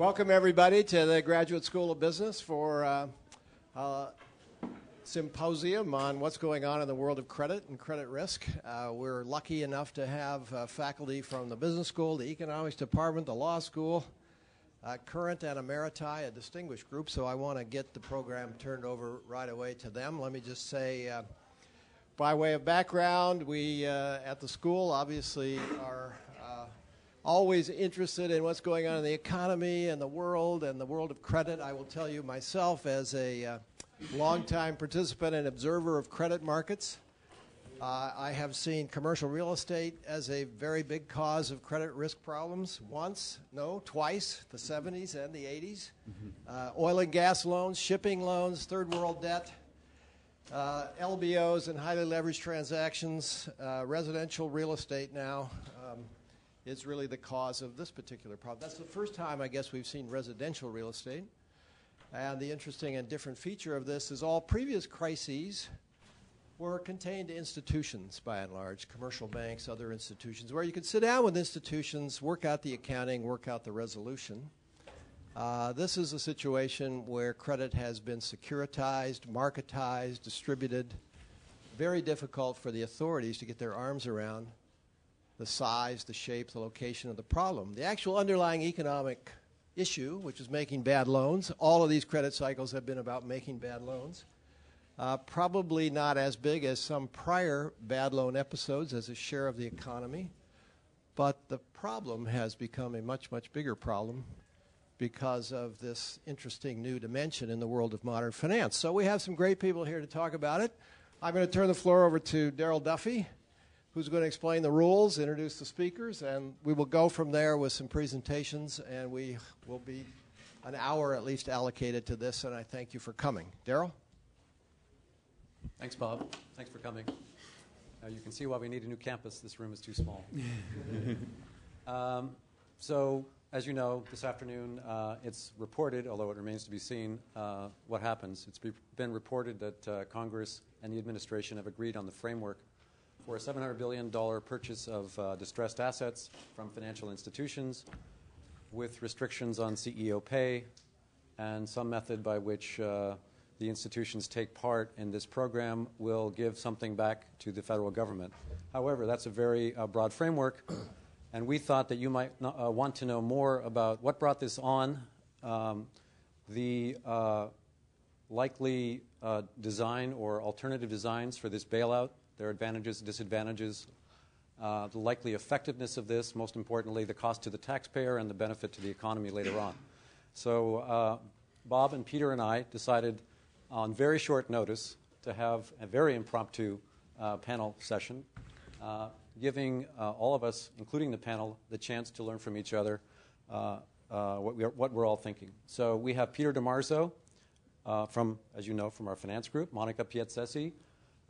Welcome, everybody, to the Graduate School of Business for uh, a symposium on what's going on in the world of credit and credit risk. Uh, we're lucky enough to have uh, faculty from the business school, the economics department, the law school, uh, current and emeriti, a distinguished group, so I want to get the program turned over right away to them. Let me just say, uh, by way of background, we uh, at the school obviously are always interested in what's going on in the economy and the world and the world of credit. I will tell you myself, as a uh, longtime participant and observer of credit markets, uh, I have seen commercial real estate as a very big cause of credit risk problems once, no, twice, the 70s and the 80s. Mm-hmm. Uh, oil and gas loans, shipping loans, third world debt. Uh, LBOs and highly leveraged transactions, uh, residential real estate now, is really the cause of this particular problem. That's the first time, I guess, we've seen residential real estate. And the interesting and different feature of this is all previous crises were contained to institutions by and large, commercial banks, other institutions, where you could sit down with institutions, work out the accounting, work out the resolution. Uh, this is a situation where credit has been securitized, marketized, distributed. Very difficult for the authorities to get their arms around the size, the shape, the location of the problem. The actual underlying economic issue, which is making bad loans, all of these credit cycles have been about making bad loans. Uh, probably not as big as some prior bad loan episodes as a share of the economy, but the problem has become a much, much bigger problem because of this interesting new dimension in the world of modern finance. So we have some great people here to talk about it. I'm going to turn the floor over to Darrell Duffie who's going to explain the rules, introduce the speakers, and we will go from there with some presentations, and we will be an hour at least allocated to this, and I thank you for coming. Darrell? Thanks, Bob. Thanks for coming. Uh, you can see why we need a new campus. This room is too small. um, so, as you know, this afternoon uh, it's reported, although it remains to be seen, uh, what happens. It's be- been reported that uh, Congress and the administration have agreed on the framework for a $700 billion purchase of uh, distressed assets from financial institutions with restrictions on CEO pay and some method by which uh, the institutions take part in this program will give something back to the federal government. However, that's a very uh, broad framework, and we thought that you might not, uh, want to know more about what brought this on, um, the uh, likely uh, design or alternative designs for this bailout, there are advantages, disadvantages, uh, the likely effectiveness of this, most importantly, the cost to the taxpayer and the benefit to the economy later on. So, uh, Bob and Peter and I decided on very short notice to have a very impromptu uh, panel session, uh, giving uh, all of us, including the panel, the chance to learn from each other uh, what, we are, what, we're all thinking. So, we have Peter DeMarzo from, as you know, from our finance group, Monika Piazzesi,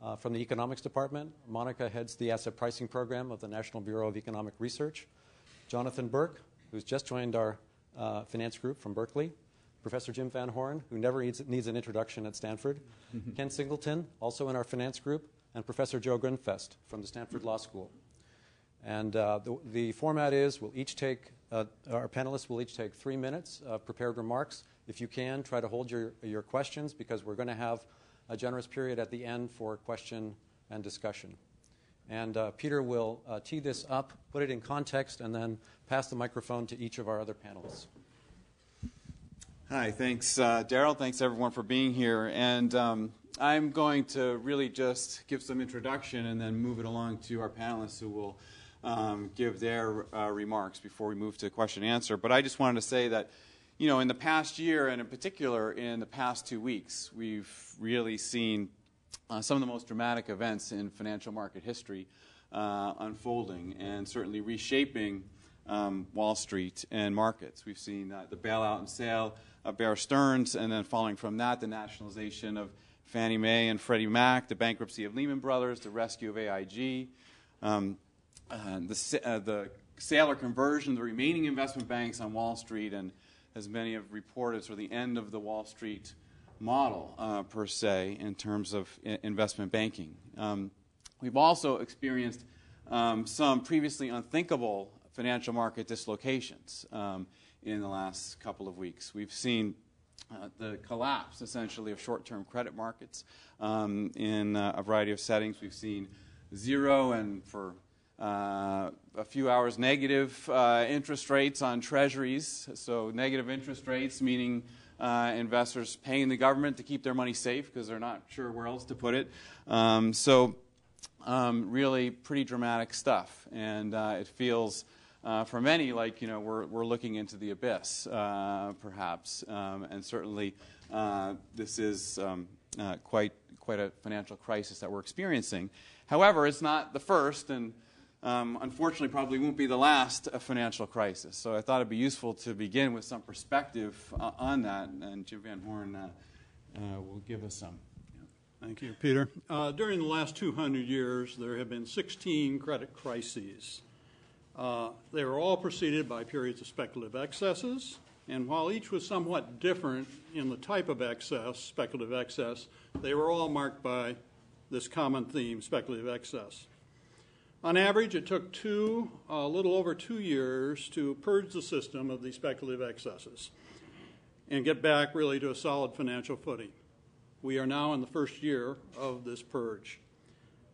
uh, from the economics department. Monika heads the asset pricing program of the National Bureau of Economic Research. Jonathan Berk, who's just joined our uh, finance group from Berkeley. Professor Jim Van Horne, who never needs, needs an introduction at Stanford. Mm-hmm. Ken Singleton, also in our finance group. And Professor Joe Grundfest from the Stanford Law School. And uh, the, the, format is we'll each take, uh, our panelists will each take three minutes of prepared remarks. If you can, try to hold your, your questions because we're going to have a generous period at the end for question and discussion. And uh, Peter will uh, tee this up, put it in context, and then pass the microphone to each of our other panelists. Hi, thanks, uh, Darrell. Thanks, everyone, for being here. And um, I'm going to really just give some introduction and then move it along to our panelists who will um, give their uh, remarks before we move to question and answer. But I just wanted to say that you know, in the past year, and in particular in the past two weeks, we've really seen uh, some of the most dramatic events in financial market history uh, unfolding and certainly reshaping um, Wall Street and markets. We've seen uh, the bailout and sale of Bear Stearns, and then following from that, the nationalization of Fannie Mae and Freddie Mac, the bankruptcy of Lehman Brothers, the rescue of AIG, um, the, uh, the sale or conversion of the remaining investment banks on Wall Street, and as many have reported, sort of the end of the Wall Street model, uh, per se, in terms of investment banking. Um, we've also experienced um, some previously unthinkable financial market dislocations. Um, in the last couple of weeks. We've seen uh, the collapse, essentially, of short term credit markets um, in uh, a variety of settings. We've seen zero and for uh, a few hours negative uh, interest rates on treasuries. So, negative interest rates meaning uh, investors paying the government to keep their money safe because they're not sure where else to put it. Um, so, um, really pretty dramatic stuff. And uh, it feels uh, for many, like you know, we're we're looking into the abyss, perhaps, um, and certainly this is um, quite quite a financial crisis that we're experiencing. However, it's not the first, and um, unfortunately, probably won't be the last financial crisis. So I thought it'd be useful to begin with some perspective uh, on that, and Jim Van Horne uh, will give us some. Thank you, Peter. during the last 200 years, there have been 16 credit crises. Uh, they were all preceded by periods of speculative excesses, and while each was somewhat different in the type of excess, speculative excess, they were all marked by this common theme, speculative excess. On average, it took two, a little over two years to purge the system of these speculative excesses and get back really to a solid financial footing. We are now in the first year of this purge.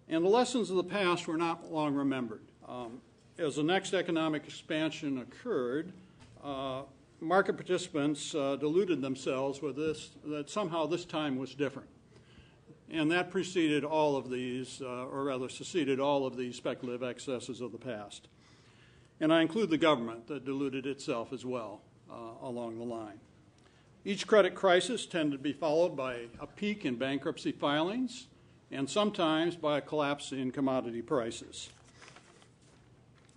And the lessons of the past were not long remembered. Um, as the next economic expansion occurred, uh, market participants uh, deluded themselves with this, that somehow this time was different. And that preceded all of these, uh, or rather succeeded all of these speculative excesses of the past. And I include the government that deluded itself as well uh, along the line. Each credit crisis tended to be followed by a peak in bankruptcy filings and sometimes by a collapse in commodity prices.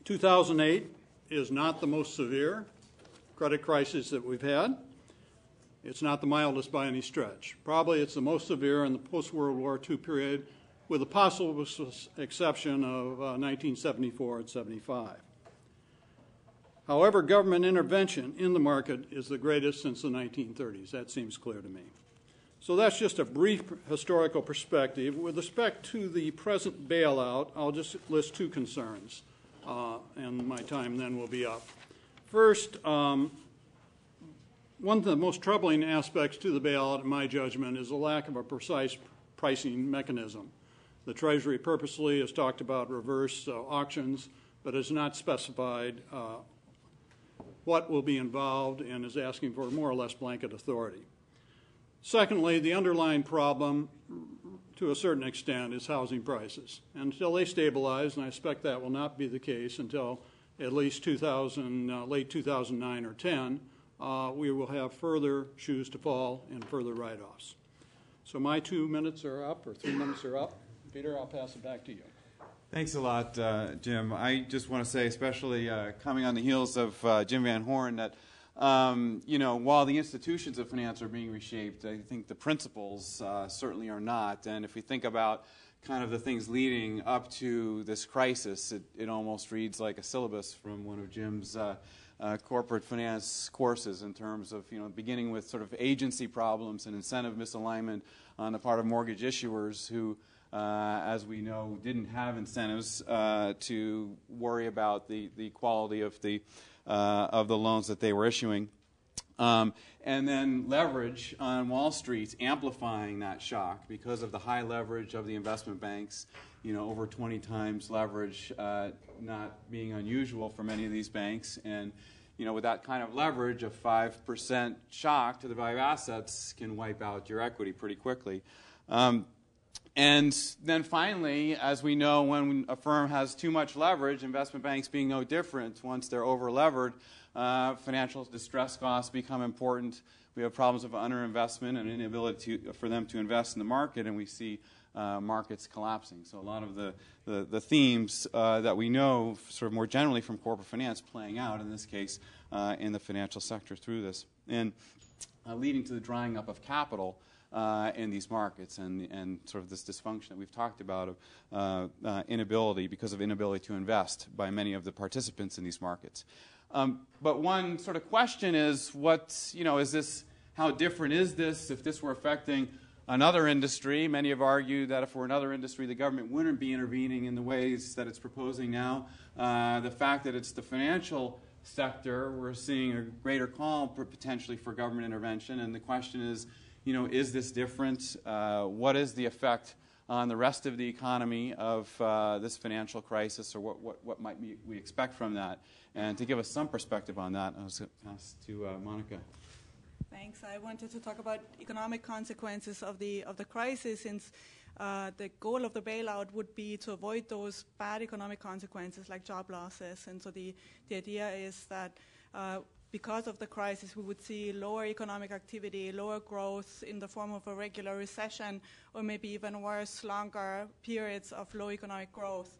2008 is not the most severe credit crisis that we've had. It's not the mildest by any stretch. Probably it's the most severe in the post World War II period, with the possible exception of uh, 1974 and 75. However, government intervention in the market is the greatest since the 1930s. That seems clear to me. So that's just a brief historical perspective. With respect to the present bailout, I'll just list two concerns uh, and my time then will be up. First, um, one of the most troubling aspects to the bailout, in my judgment, is the lack of a precise pricing mechanism. The Treasury purposely has talked about reverse uh, auctions, but has not specified uh, what will be involved and is asking for more or less blanket authority. Secondly, the underlying problem to a certain extent is housing prices. Until they stabilize, and I expect that will not be the case until at least 2000, uh, late 2009 or 10, uh, we will have further shoes to fall and further write offs. So my two minutes are up, or three minutes are up. Peter, I'll pass it back to you. Thanks a lot, uh, Jim. I just want to say, especially uh, coming on the heels of uh, Jim Van Horne, that um, you know, while the institutions of finance are being reshaped, I think the principles uh, certainly are not. And if we think about kind of the things leading up to this crisis, it, it almost reads like a syllabus from one of Jim's uh, corporate finance courses in terms of, you know, beginning with sort of agency problems and incentive misalignment on the part of mortgage issuers who, uh, as we know, didn't have incentives uh, to worry about the, the quality of the uh, of the loans that they were issuing. Um, and then leverage on Wall Street amplifying that shock because of the high leverage of the investment banks. You know, over 20 times leverage, uh, not being unusual for many of these banks. And, you know, with that kind of leverage, a 5% shock to the value of assets can wipe out your equity pretty quickly. Um, and then finally, as we know, when a firm has too much leverage, investment banks being no different, once they're over levered, uh, financial distress costs become important. We have problems of underinvestment and inability to, for them to invest in the market, and we see uh, markets collapsing. So, a lot of the, the, the themes uh, that we know, sort of more generally from corporate finance, playing out in this case uh, in the financial sector through this, and uh, leading to the drying up of capital uh, in these markets and, and sort of this dysfunction that we've talked about of uh, inability because of inability to invest by many of the participants in these markets. Um, but one sort of question is what, you know, is this, how different is this if this were affecting another industry? Many have argued that if we're another industry, the government wouldn't be intervening in the ways that it's proposing now. Uh, the fact that it's the financial sector, we're seeing a greater call potentially for government intervention. And the question is, you know, is this different? Uh, what is the effect on the rest of the economy of uh, this financial crisis, or what, what, what might we expect from that? And to give us some perspective on that, I was going to pass to uh, Monika. Thanks. I wanted to talk about economic consequences of the of the crisis, since uh, the goal of the bailout would be to avoid those bad economic consequences like job losses. And so the the idea is that. Uh, because of the crisis, we would see lower economic activity, lower growth in the form of a regular recession, or maybe even worse, longer periods of low economic growth.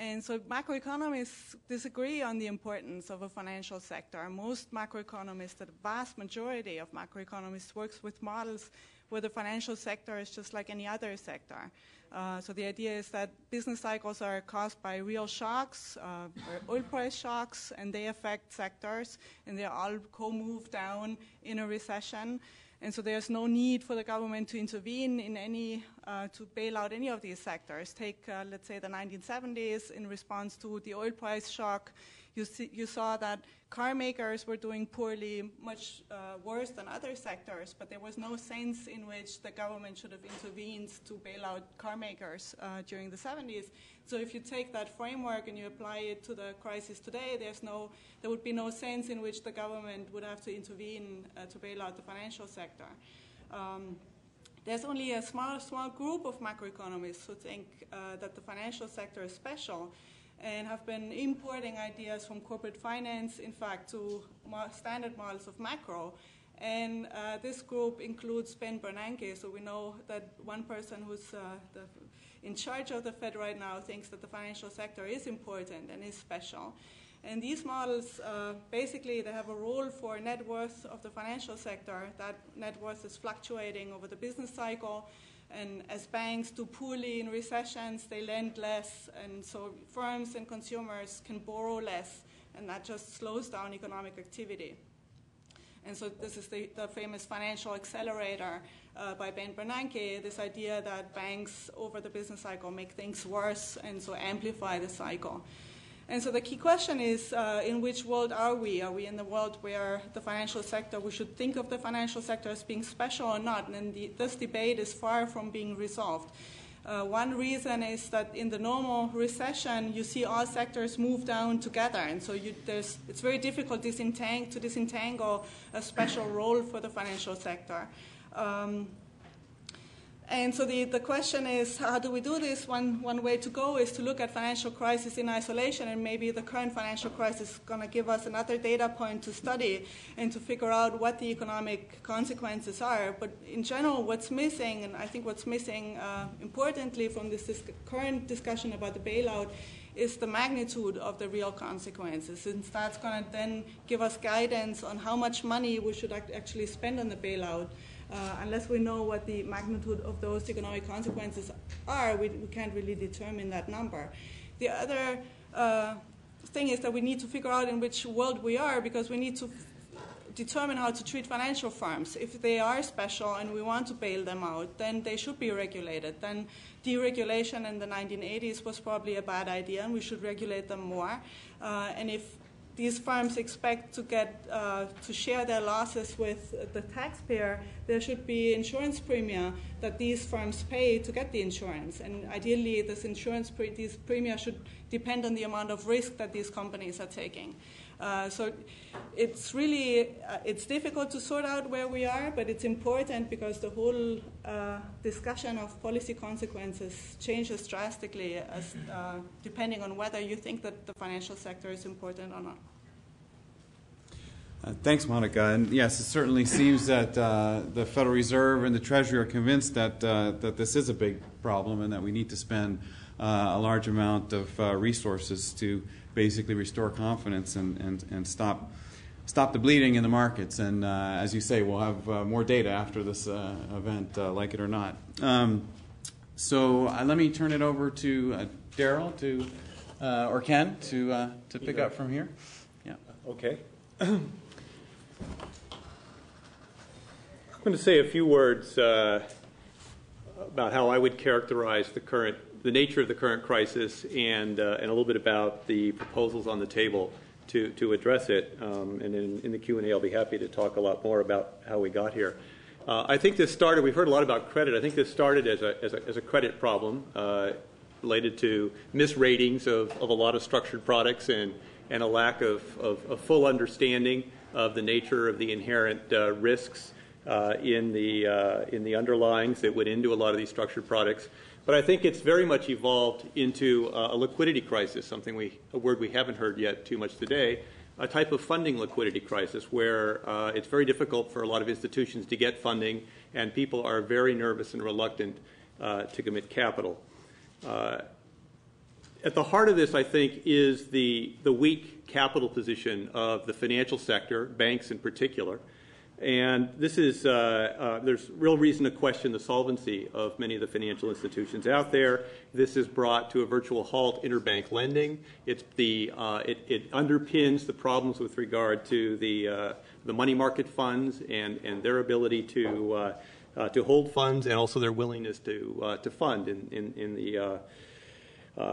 And so macroeconomists disagree on the importance of a financial sector. Most macroeconomists, the vast majority of macroeconomists, works with models where the financial sector is just like any other sector. Uh, so the idea is that business cycles are caused by real shocks, uh, oil price shocks, and they affect sectors, and they all co-move down in a recession. And so there's no need for the government to intervene in any, uh, to bail out any of these sectors. Take, uh, let's say, the 1970s in response to the oil price shock. You, see, you saw that car makers were doing poorly, much uh, worse than other sectors, but there was no sense in which the government should have intervened to bail out car makers uh, during the 70s. So if you take that framework and you apply it to the crisis today, there's no, there would be no sense in which the government would have to intervene uh, to bail out the financial sector. Um, there's only a small, small group of macroeconomists who think uh, that the financial sector is special and have been importing ideas from corporate finance, in fact, to standard models of macro. And uh, this group includes Ben Bernanke, so we know that one person who's uh, the, in charge of the Fed right now thinks that the financial sector is important and is special. And these models, uh, basically, they have a role for net worth of the financial sector. That net worth is fluctuating over the business cycle. And as banks do poorly in recessions, they lend less, and so firms and consumers can borrow less, and that just slows down economic activity. And so this is the, the famous financial accelerator uh, by Ben Bernanke, this idea that banks over the business cycle make things worse and so amplify the cycle. And so the key question is, uh, in which world are we? Are we in the world where the financial sector, we should think of the financial sector as being special or not? And the, this debate is far from being resolved. Uh, one reason is that in the normal recession, you see all sectors move down together, and so you, it's very difficult disentang- to disentangle a special role for the financial sector. Um, and so the, the question is, how do we do this? One, one way to go is to look at financial crisis in isolation, and maybe the current financial crisis is going to give us another data point to study and to figure out what the economic consequences are. But in general, what's missing, and I think what's missing uh, importantly from this, this current discussion about the bailout, is the magnitude of the real consequences, since that's going to then give us guidance on how much money we should actually spend on the bailout. Uh, unless we know what the magnitude of those economic consequences are, we, we can't really determine that number. The other uh, thing is that we need to figure out in which world we are because we need to determine how to treat financial firms. If they are special and we want to bail them out, then they should be regulated. Then deregulation in the 1980s was probably a bad idea, and we should regulate them more. Uh, and if these firms expect to get uh, to share their losses with the taxpayer, there should be insurance premia that these firms pay to get the insurance. And ideally, this insurance pre- these premia should depend on the amount of risk that these companies are taking. Uh, so it's really uh, it's difficult to sort out where we are, but it's important because the whole uh, discussion of policy consequences changes drastically as, uh, depending on whether you think that the financial sector is important or not. Uh, thanks, Monika. And yes, it certainly seems that the Federal Reserve and the Treasury are convinced that that this is a big problem and that we need to spend a large amount of resources to basically restore confidence and, and, and stop stop the bleeding in the markets. And uh, as you say, we'll have uh, more data after this uh, event, uh, like it or not. Um, so let me turn it over to Darrell to or Ken to to pick up from here. Yeah. Okay. I'm going to say a few words uh, about how I would characterize the current, the nature of the current crisis, and uh, and a little bit about the proposals on the table to, to address it. Um, and in, in the Q&A, I'll be happy to talk a lot more about how we got here. Uh, I think this started, we've heard a lot about credit. I think this started as a, as a, as a credit problem uh, related to misratings of, of a lot of structured products and, and a lack of, of, of full understanding of the nature of the inherent uh, risks uh, in, the, uh, in the underlyings that went into a lot of these structured products. But I think it's very much evolved into uh, a liquidity crisis, something we, a word we haven't heard yet too much today, a type of funding liquidity crisis where uh, it's very difficult for a lot of institutions to get funding and people are very nervous and reluctant uh, to commit capital. Uh, at the heart of this, I think, is the, the weak capital position of the financial sector, banks in particular, and this is, uh, uh, there's real reason to question the solvency of many of the financial institutions out there. This has brought to a virtual halt interbank lending. It's the, uh, it, it, underpins the problems with regard to the, uh, the money market funds and, and their ability to, uh, uh, to hold funds and also their willingness to, to fund in, in, in the,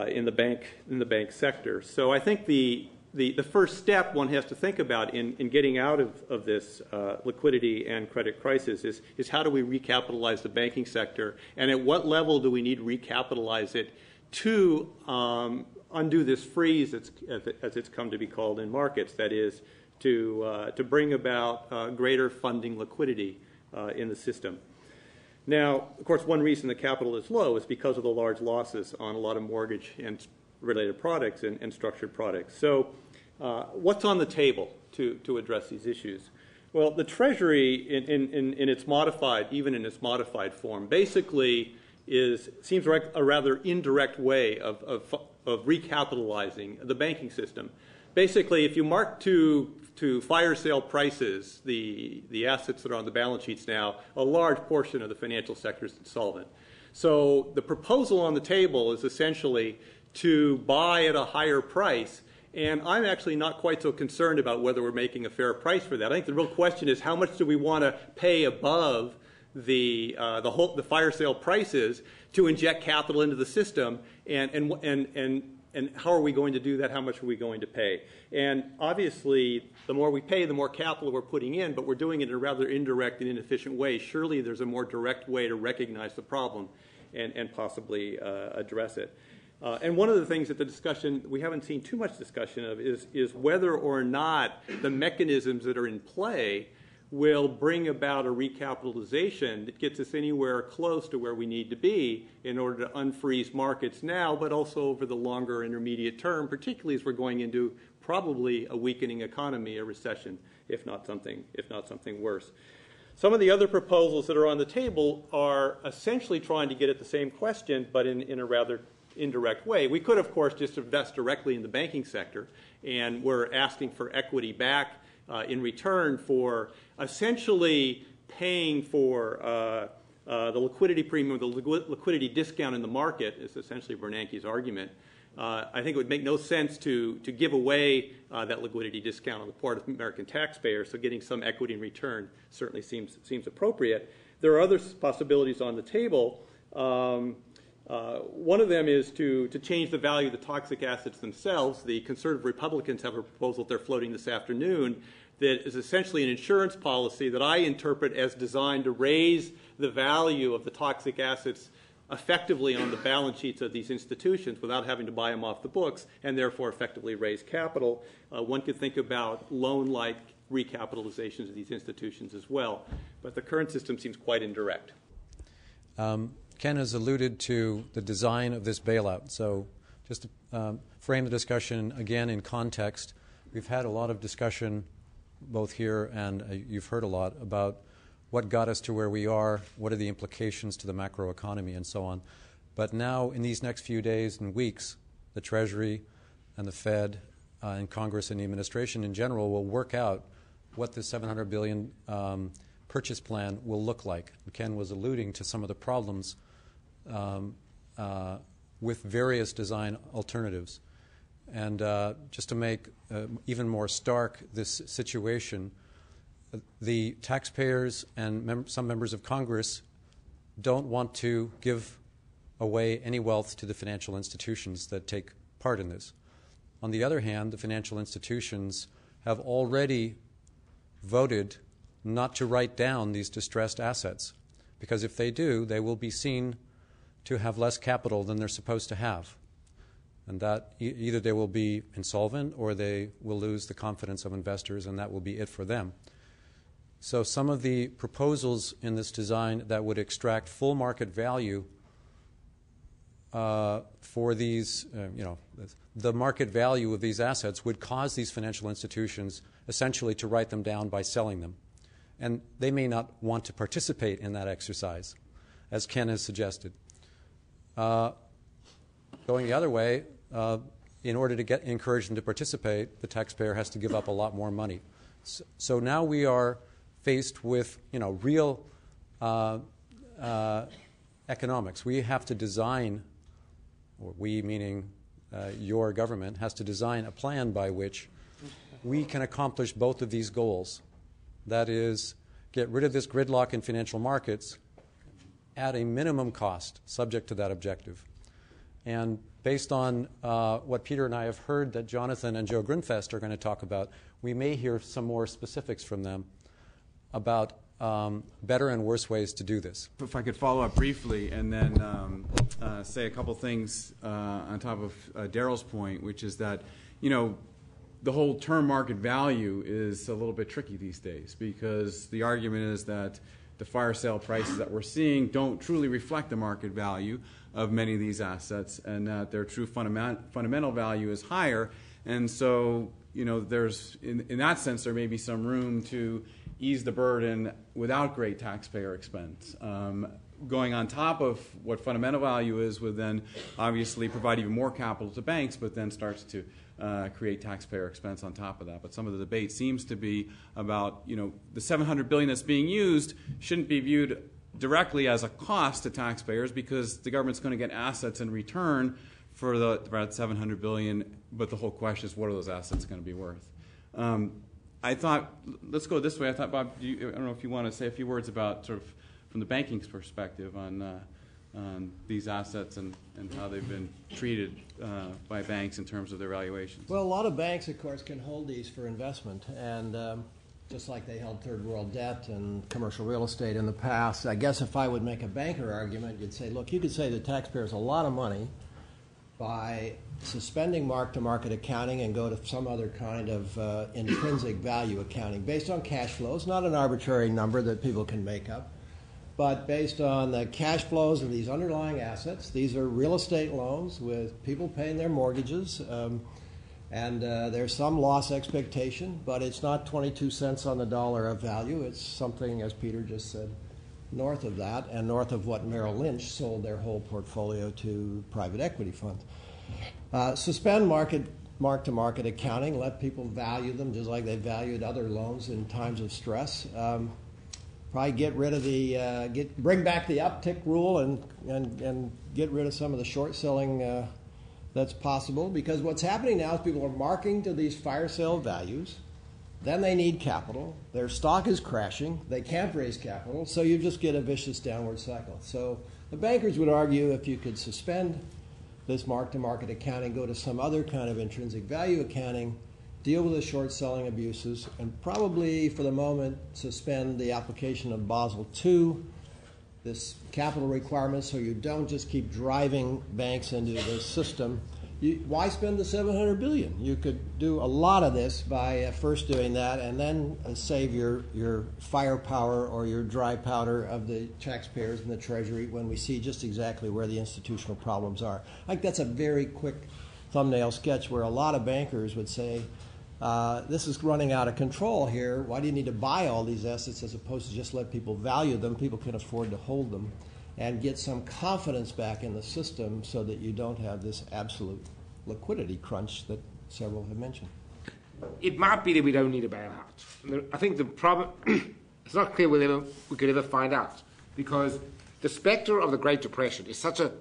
in, the bank, in the bank sector. So I think the, the, first step one has to think about in, in getting out of, this uh, liquidity and credit crisis is, is how do we recapitalize the banking sector and at what level do we need to recapitalize it to um, undo this freeze as, it's come to be called in markets, that is, to, uh, to bring about uh, greater funding liquidity in the system. Now, of course, one reason the capital is low is because of the large losses on a lot of mortgage and related products and structured products. So uh, what's on the table to, to address these issues? Well, the Treasury, in, in, in its modified, even in its modified form, basically is seems like a rather indirect way of, of, of recapitalizing the banking system. Basically, if you mark to to fire sale prices the the assets that are on the balance sheets now, a large portion of the financial sector is insolvent. So the proposal on the table is essentially to buy at a higher price and I'm actually not quite so concerned about whether we're making a fair price for that. I think the real question is how much do we want to pay above the, uh, the, whole, the fire sale prices to inject capital into the system, and, and, and, and, and how are we going to do that? How much are we going to pay? And obviously, the more we pay, the more capital we're putting in, but we're doing it in a rather indirect and inefficient way. Surely there's a more direct way to recognize the problem and, and possibly uh, address it. Uh, and one of the things that the discussion we haven't seen too much discussion of is, is whether or not the mechanisms that are in play will bring about a recapitalization that gets us anywhere close to where we need to be in order to unfreeze markets now, but also over the longer intermediate term, particularly as we're going into probably a weakening economy, a recession, if not something, if not something worse. Some of the other proposals that are on the table are essentially trying to get at the same question, but in, in a rather indirect way. We could, of course, just invest directly in the banking sector, and we're asking for equity back uh, in return for essentially paying for uh, uh, the liquidity premium, the liquidity discount in the market, is essentially Bernanke's argument. Uh, I think it would make no sense to, to give away uh, that liquidity discount on the part of American taxpayers, so getting some equity in return certainly seems, seems appropriate. There are other possibilities on the table. Um, uh, one of them is to, to change the value of the toxic assets themselves. The conservative Republicans have a proposal that they're floating this afternoon that is essentially an insurance policy that I interpret as designed to raise the value of the toxic assets effectively on the balance sheets of these institutions without having to buy them off the books and therefore effectively raise capital. Uh, one could think about loan like recapitalizations of these institutions as well, but the current system seems quite indirect. Um, Ken has alluded to the design of this bailout. So, just to um, frame the discussion again in context, we've had a lot of discussion both here and uh, you've heard a lot about what got us to where we are, what are the implications to the macroeconomy, and so on. But now, in these next few days and weeks, the Treasury and the Fed uh, and Congress and the administration in general will work out what the 700 billion um, purchase plan will look like. Ken was alluding to some of the problems um, uh, with various design alternatives. And uh, just to make uh, even more stark this situation, the taxpayers and mem- some members of Congress don't want to give away any wealth to the financial institutions that take part in this. On the other hand, the financial institutions have already voted not to write down these distressed assets because if they do, they will be seen to have less capital than they're supposed to have. And that e- either they will be insolvent or they will lose the confidence of investors, and that will be it for them. So, some of the proposals in this design that would extract full market value uh, for these, uh, you know, the market value of these assets would cause these financial institutions essentially to write them down by selling them. And they may not want to participate in that exercise, as Ken has suggested. Uh, going the other way, uh, in order to get encourage them to participate, the taxpayer has to give up a lot more money. So, so now we are faced with, you know, real uh, uh economics. We have to design or we meaning uh, your government, has to design a plan by which we can accomplish both of these goals. That is, get rid of this gridlock in financial markets at a minimum cost, subject to that objective. And based on uh, what Peter and I have heard that Jonathan and Joe Grundfest are going to talk about, we may hear some more specifics from them about um, better and worse ways to do this. If I could follow up briefly and then um, uh, say a couple things uh, on top of uh, Darrell's point, which is that, you know, the whole term market value is a little bit tricky these days because the argument is that the fire sale prices that we're seeing don't truly reflect the market value of many of these assets and that their true fundament, fundamental value is higher. And so, you know, there's, in, in that sense, there may be some room to ease the burden without great taxpayer expense. Um, going on top of what fundamental value is would then obviously provide even more capital to banks, but then starts to uh, create taxpayer expense on top of that. But some of the debate seems to be about, you know, the 700 billion that's being used shouldn't be viewed directly as a cost to taxpayers because the government's going to get assets in return for the about 700 billion. But the whole question is, what are those assets going to be worth? Um, I thought, let's go this way. I thought, Bob, you, I don't know if you want to say a few words about sort of from the banking perspective on, uh, on these assets and, and how they've been treated uh, by banks in terms of their valuations. Well, a lot of banks, of course, can hold these for investment, and um, just like they held third world debt and commercial real estate in the past. I guess if I would make a banker argument, you'd say, look, you could say the taxpayers a lot of money by suspending mark-to-market accounting and go to some other kind of uh, intrinsic value accounting based on cash flows, not an arbitrary number that people can make up, but based on the cash flows of these underlying assets. These are real estate loans with people paying their mortgages, um, and uh, there's some loss expectation, but it's not 22 cents on the dollar of value. It's something, as Peter just said, north of that, and north of what Merrill Lynch sold their whole portfolio to private equity funds. Uh, suspend market mark-to-market accounting. Let people value them just like they valued other loans in times of stress. Um, probably get rid of the uh, get bring back the uptick rule and and and get rid of some of the short selling uh, that's possible because what's happening now is people are marking to these fire sale values then they need capital. Their stock is crashing. They can't raise capital. So you just get a vicious downward cycle. So the bankers would argue if you could suspend this mark to market accounting, go to some other kind of intrinsic value accounting, deal with the short selling abuses, and probably for the moment suspend the application of Basel II, this capital requirement, so you don't just keep driving banks into the system you, why spend the 700 billion? You could do a lot of this by uh, first doing that, and then uh, save your your firepower or your dry powder of the taxpayers and the Treasury when we see just exactly where the institutional problems are. I think that's a very quick thumbnail sketch where a lot of bankers would say, uh, "This is running out of control here. Why do you need to buy all these assets as opposed to just let people value them? People can afford to hold them." and get some confidence back in the system so that you don't have this absolute liquidity crunch that several have mentioned. It might be that we don't need a bailout. I think the problem, it's not clear we'll ever, we could ever find out because the specter of the Great Depression is such an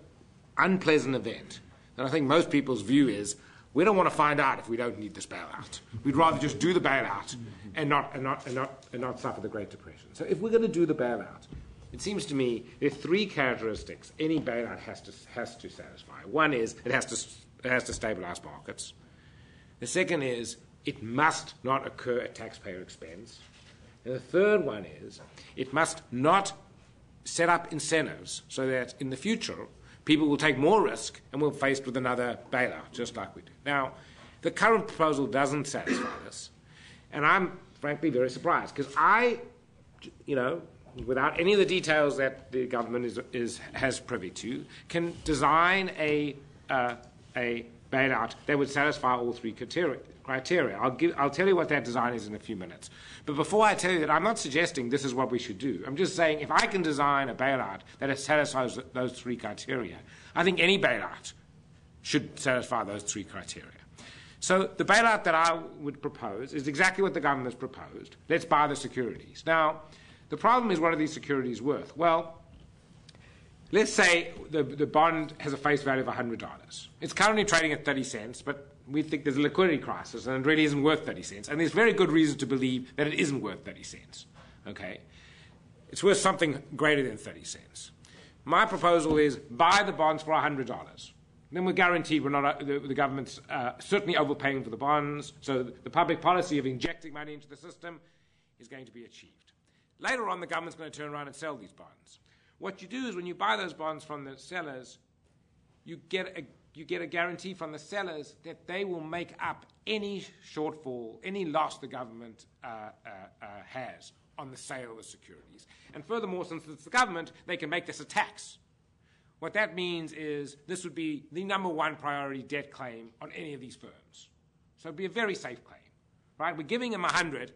unpleasant event that I think most people's view is we don't want to find out if we don't need this bailout. We'd rather just do the bailout and not, and not, and not, and not suffer the Great Depression. So if we're going to do the bailout, it seems to me there are three characteristics any bailout has to, has to satisfy. One is it has to, it has to stabilize markets. The second is it must not occur at taxpayer expense. And the third one is it must not set up incentives so that in the future people will take more risk and we're faced with another bailout, just like we do. Now, the current proposal doesn't satisfy this. And I'm frankly very surprised because I, you know, without any of the details that the government is, is has privy to, can design a, uh, a bailout that would satisfy all three criteria. Criteria. I'll, give, I'll tell you what that design is in a few minutes. But before I tell you that, I'm not suggesting this is what we should do. I'm just saying if I can design a bailout that satisfies those three criteria, I think any bailout should satisfy those three criteria. So the bailout that I would propose is exactly what the government has proposed. Let's buy the securities. Now, the problem is what are these securities worth? Well, let's say the, the bond has a face value of $100. It's currently trading at 30 cents, but we think there's a liquidity crisis and it really isn't worth 30 cents. And there's very good reason to believe that it isn't worth 30 cents. Okay? It's worth something greater than 30 cents. My proposal is buy the bonds for $100. Then we're guaranteed we're not, the, the government's uh, certainly overpaying for the bonds, so the public policy of injecting money into the system is going to be achieved. Later on, the government's going to turn around and sell these bonds. What you do is when you buy those bonds from the sellers, you get a, you get a guarantee from the sellers that they will make up any shortfall, any loss the government uh, uh, uh, has on the sale of the securities. And furthermore, since it's the government, they can make this a tax. What that means is this would be the number one priority debt claim on any of these firms. So it'd be a very safe claim, right? We're giving them 100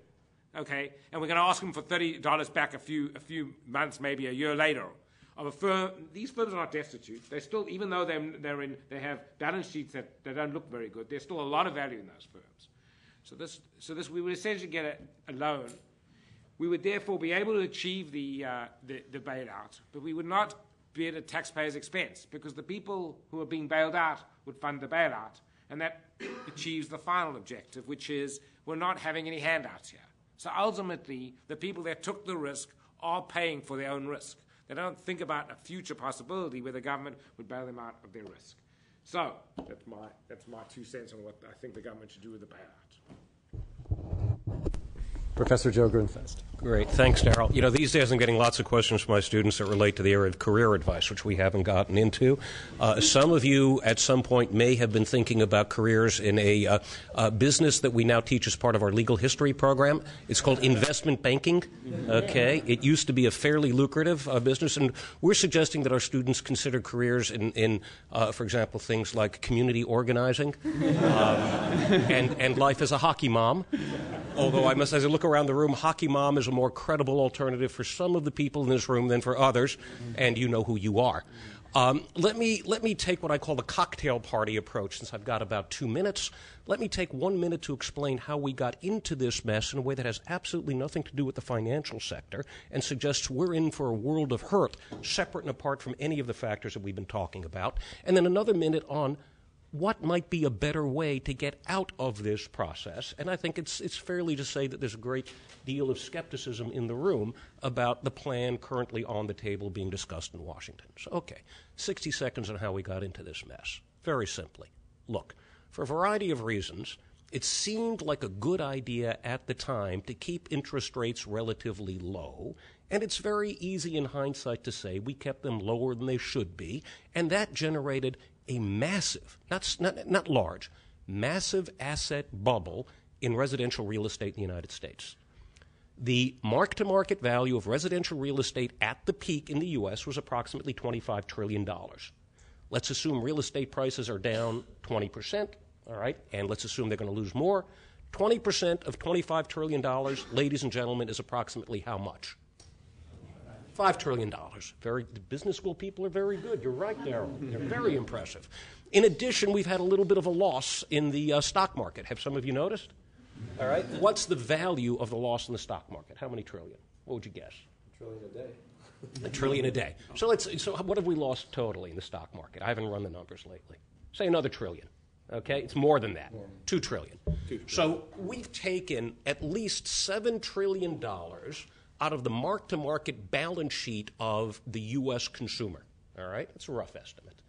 okay, and we're going to ask them for $30 back a few, a few months, maybe a year later. Of a firm, these firms are not destitute. They're still, even though they're, they're in, they have balance sheets that, that don't look very good, there's still a lot of value in those firms. So this, so this we would essentially get a, a loan. We would therefore be able to achieve the, uh, the, the bailout, but we would not be at a taxpayer's expense because the people who are being bailed out would fund the bailout, and that achieves the final objective, which is we're not having any handouts here. So ultimately, the people that took the risk are paying for their own risk. They don't think about a future possibility where the government would bail them out of their risk. So that's my, that's my two cents on what I think the government should do with the bailout. Professor Joe Grundfest. Great. Thanks, Darrell. You know, these days I'm getting lots of questions from my students that relate to the area of career advice, which we haven't gotten into. Uh, some of you at some point may have been thinking about careers in a, uh, a, business that we now teach as part of our legal history program. It's called investment banking. Okay. It used to be a fairly lucrative uh, business, and we're suggesting that our students consider careers in, in uh, for example, things like community organizing um, and, and life as a hockey mom. Although I must, as I look around the room, hockey mom is a more credible alternative for some of the people in this room than for others, and you know who you are. Um, let, me, let me take what I call the cocktail party approach, since I've got about two minutes. Let me take one minute to explain how we got into this mess in a way that has absolutely nothing to do with the financial sector and suggests we're in for a world of hurt, separate and apart from any of the factors that we've been talking about. And then another minute on what might be a better way to get out of this process? And I think it's, it's fairly to say that there's a great deal of skepticism in the room about the plan currently on the table being discussed in Washington. So, okay, 60 seconds on how we got into this mess. Very simply. Look, for a variety of reasons, it seemed like a good idea at the time to keep interest rates relatively low. And it's very easy in hindsight to say we kept them lower than they should be, and that generated a massive, not, not, not large, massive asset bubble in residential real estate in the United States. The mark to market value of residential real estate at the peak in the U.S. was approximately $25 trillion. Let's assume real estate prices are down 20%, all right, and let's assume they're going to lose more. 20% of $25 trillion, ladies and gentlemen, is approximately how much? $5 trillion. Very, the business school people are very good. You're right, Darrell. They're very impressive. In addition, we've had a little bit of a loss in the uh, stock market. Have some of you noticed? All right. What's the value of the loss in the stock market? How many trillion? What would you guess? A trillion a day. a trillion a day. So let's. So what have we lost totally in the stock market? I haven't run the numbers lately. Say another trillion. Okay, it's more than that. More. Two trillion. Two trillion. So we've taken at least seven trillion dollars out of the mark to market balance sheet of the U.S. consumer. All right? That's a rough estimate.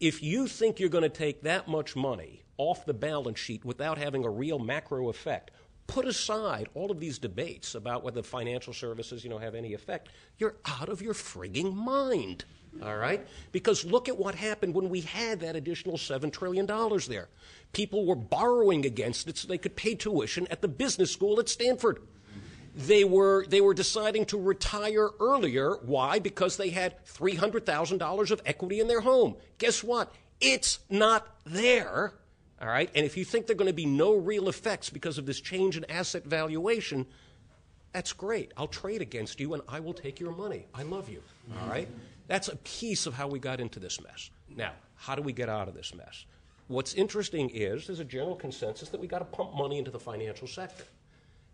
If you think you're going to take that much money off the balance sheet without having a real macro effect, put aside all of these debates about whether financial services, you know, have any effect. You're out of your frigging mind. All right? Because look at what happened when we had that additional $7 trillion there. People were borrowing against it so they could pay tuition at the business school at Stanford. They were, they were deciding to retire earlier. Why? Because they had $300,000 of equity in their home. Guess what? It's not there. All right? And if you think there are going to be no real effects because of this change in asset valuation, that's great. I'll trade against you and I will take your money. I love you. All right? That's a piece of how we got into this mess. Now, how do we get out of this mess? What's interesting is there's a general consensus that we got to pump money into the financial sector.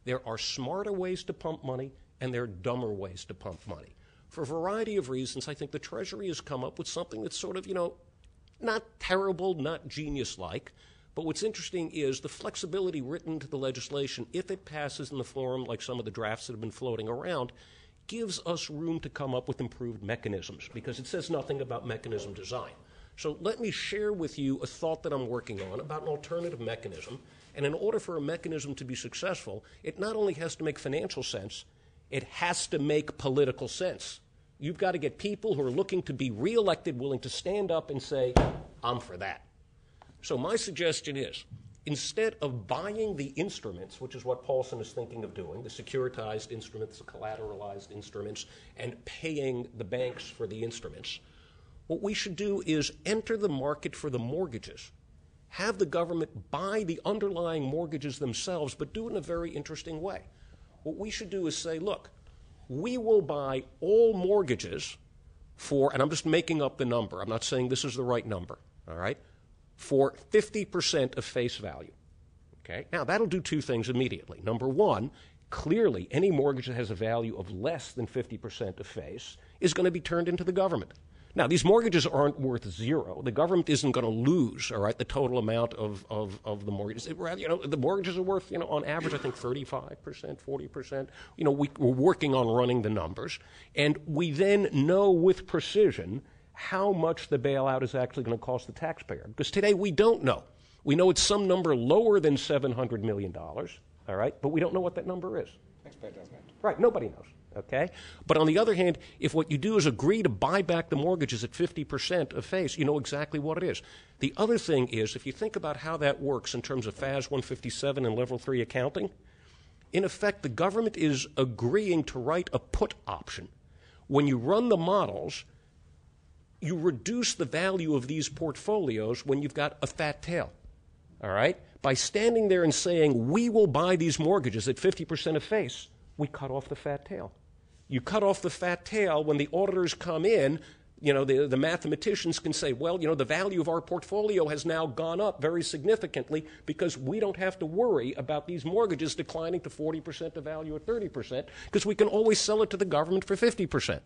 There are smarter ways to pump money and there are dumber ways to pump money. For a variety of reasons, I think the Treasury has come up with something that's sort of, you know, not terrible, not genius like. But what's interesting is the flexibility written into the legislation, if it passes in the form like some of the drafts that have been floating around, gives us room to come up with improved mechanisms because it says nothing about mechanism design. So let me share with you a thought that I'm working on about an alternative mechanism. And in order for a mechanism to be successful, it not only has to make financial sense, it has to make political sense. You've got to get people who are looking to be reelected willing to stand up and say, I'm for that. So my suggestion is instead of buying the instruments, which is what Paulson is thinking of doing, the securitized instruments, the collateralized instruments, and paying the banks for the instruments, what we should do is enter the market for the mortgages. Have the government buy the underlying mortgages themselves, but do it in a very interesting way. What we should do is say, look, we will buy all mortgages for, and I'm just making up the number, I'm not saying this is the right number, all right, for 50% of face value. Okay? Now, that'll do two things immediately. Number one, clearly, any mortgage that has a value of less than 50% of face is going to be turned into the government. Now, these mortgages aren't worth zero. The government isn't going to lose, all right, the total amount of, of, of the mortgages. It, you know, the mortgages are worth, you know, on average, I think 35%, 40%. You know, we, we're working on running the numbers. And we then know with precision how much the bailout is actually going to cost the taxpayer. Because today we don't know. We know it's some number lower than $700 million, all right, but we don't know what that number is. Taxpayer doesn't. Right, nobody knows. Okay? But on the other hand, if what you do is agree to buy back the mortgages at 50% of face, you know exactly what it is. The other thing is, if you think about how that works in terms of FAS 157 and level 3 accounting, in effect, the government is agreeing to write a put option. When you run the models, you reduce the value of these portfolios when you've got a fat tail. All right? By standing there and saying, we will buy these mortgages at 50% of face, we cut off the fat tail. You cut off the fat tail when the auditors come in, you know, the, the mathematicians can say, well, you know, the value of our portfolio has now gone up very significantly because we don't have to worry about these mortgages declining to 40% of value or 30% because we can always sell it to the government for 50%,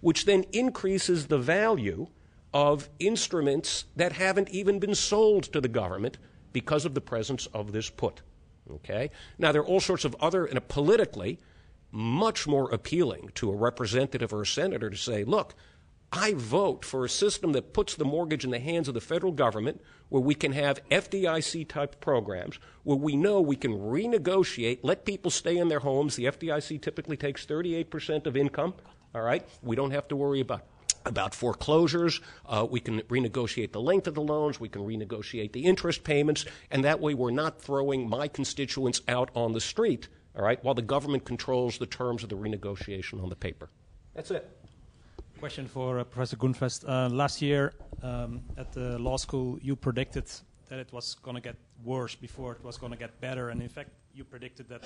which then increases the value of instruments that haven't even been sold to the government because of the presence of this put. Okay? Now, there are all sorts of other, and politically, much more appealing to a representative or a senator to say, look, I vote for a system that puts the mortgage in the hands of the federal government where we can have FDIC type programs where we know we can renegotiate, let people stay in their homes. The FDIC typically takes 38% of income, all right? We don't have to worry about about foreclosures. Uh, we can renegotiate the length of the loans. We can renegotiate the interest payments. And that way, we're not throwing my constituents out on the street, all right, while the government controls the terms of the renegotiation on the paper. That's it. Question for uh, Professor Grundfest. Uh, last year um, at the law school, you predicted that it was going to get worse before it was going to get better. And in fact, you predicted that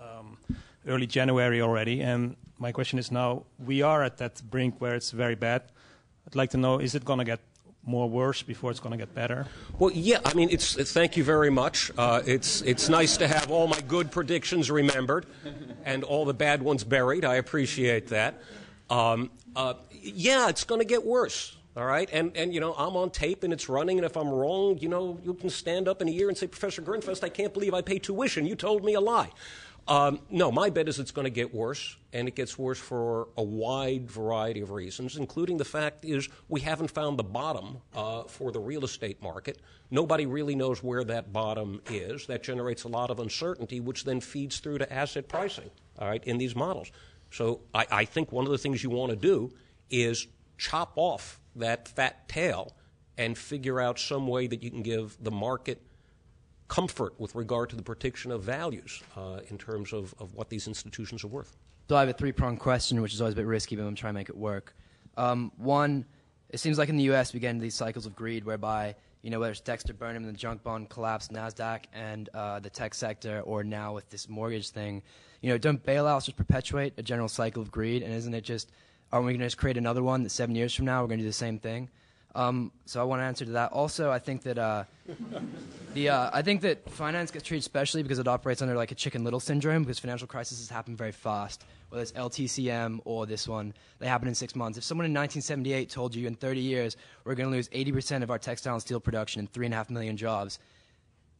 um, early January already. And my question is now, we are at that brink where it's very bad. I'd like to know, is it going to get more worse before it's going to get better? Well, yeah. I mean, it's. Thank you very much. Uh, it's it's nice to have all my good predictions remembered, and all the bad ones buried. I appreciate that. Um, uh, yeah, it's going to get worse. All right, and and you know I'm on tape and it's running, and if I'm wrong, you know you can stand up in a year and say, Professor Grundfest, I can't believe I pay tuition. You told me a lie. Um, no, my bet is it's going to get worse, and it gets worse for a wide variety of reasons, including the fact is we haven't found the bottom uh, for the real estate market. Nobody really knows where that bottom is. That generates a lot of uncertainty, which then feeds through to asset pricing. All right, in these models. So I, I think one of the things you want to do is chop off that fat tail and figure out some way that you can give the market comfort with regard to the protection of values uh, in terms of, of what these institutions are worth. So I have a three-pronged question, which is always a bit risky, but I'm trying to make it work. Um, one, it seems like in the U.S. we get into these cycles of greed whereby, you know, whether it's Drexel Burnham and the junk bond collapse, NASDAQ, and uh, the tech sector, or now with this mortgage thing, you know, don't bailouts just perpetuate a general cycle of greed? And isn't it just, are we going to just create another one that seven years from now we're going to do the same thing? Um, so I want to answer to that. Also, I think that uh, the uh, I think that finance gets treated specially because it operates under like a Chicken Little syndrome because financial crises happen very fast. Whether it's LTCM or this one, they happen in six months. If someone in 1978 told you in 30 years we're going to lose 80% of our textile and steel production and three and a half million jobs,